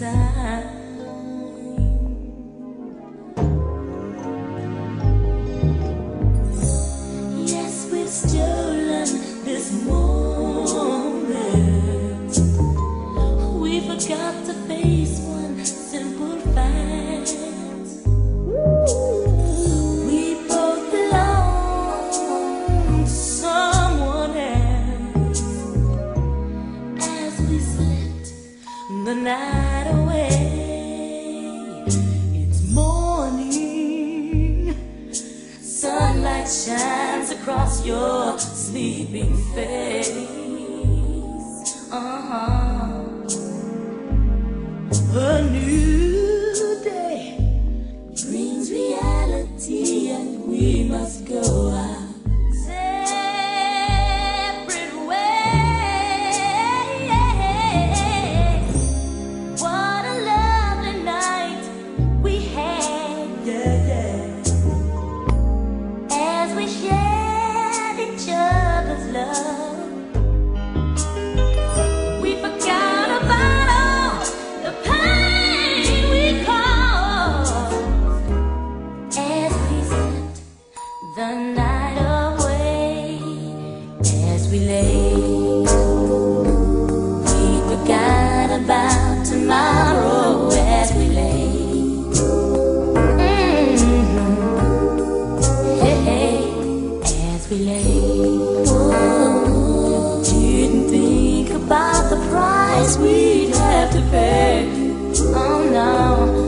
Yes, we've stolen this moment. We forgot. It's morning. Sunlight shines across your sleeping face. Uh huh. late. Didn't think about the price we'd have to pay. Oh no.